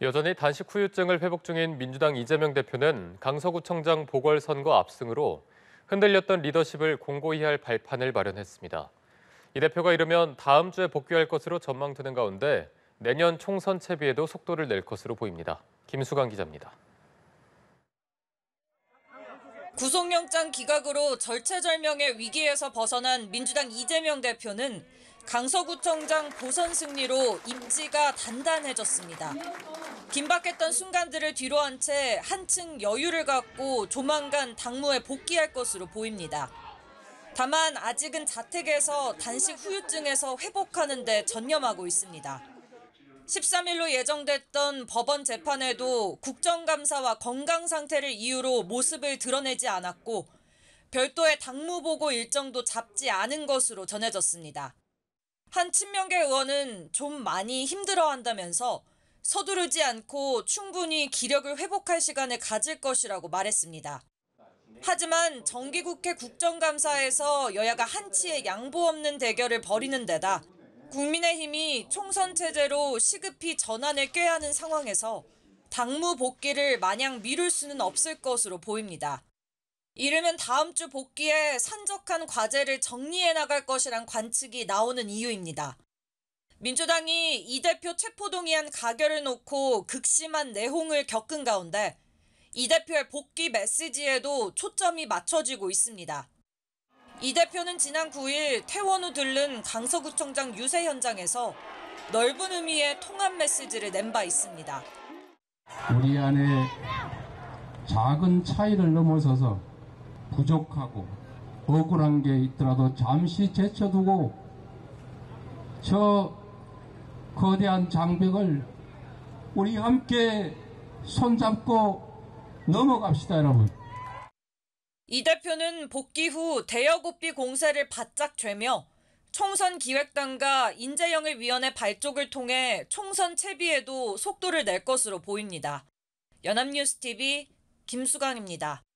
여전히 단식 후유증을 회복 중인 민주당 이재명 대표는 강서구청장 보궐선거 압승으로 흔들렸던 리더십을 공고히 할 발판을 마련했습니다. 이 대표가 이르면 다음 주에 복귀할 것으로 전망되는 가운데 내년 총선 채비에도 속도를 낼 것으로 보입니다. 김수강 기자입니다. 구속영장 기각으로 절체절명의 위기에서 벗어난 민주당 이재명 대표는 강서구청장 보선 승리로 입지가 단단해졌습니다. 긴박했던 순간들을 뒤로한 채 한층 여유를 갖고 조만간 당무에 복귀할 것으로 보입니다. 다만 아직은 자택에서 단식 후유증에서 회복하는 데 전념하고 있습니다. 13일로 예정됐던 법원 재판에도 국정감사와 건강 상태를 이유로 모습을 드러내지 않았고 별도의 당무 보고 일정도 잡지 않은 것으로 전해졌습니다. 한 친명계 의원은 좀 많이 힘들어한다면서 서두르지 않고 충분히 기력을 회복할 시간을 가질 것이라고 말했습니다. 하지만 정기국회 국정감사에서 여야가 한치의 양보 없는 대결을 벌이는 데다 국민의힘이 총선 체제로 시급히 전환을 꾀하는 상황에서 당무 복귀를 마냥 미룰 수는 없을 것으로 보입니다. 이르면 다음 주 복귀에 산적한 과제를 정리해 나갈 것이란 관측이 나오는 이유입니다. 민주당이 이 대표 체포동의안 가결을 놓고 극심한 내홍을 겪은 가운데 이 대표의 복귀 메시지에도 초점이 맞춰지고 있습니다. 이 대표는 지난 9일 퇴원 후 들른 강서구청장 유세 현장에서 넓은 의미의 통합 메시지를 낸 바 있습니다. 우리 안에 작은 차이를 넘어서서 부족하고 억울한 게 있더라도 잠시 제쳐두고 저 거대한 장벽을 우리 함께 손잡고 넘어갑시다 여러분. 이 대표는 복귀 후 대여고비 공세를 바짝 죄며 총선 기획단과 인재영을 위원회 발족을 통해 총선 채비에도 속도를 낼 것으로 보입니다. 연합뉴스TV 김수강입니다.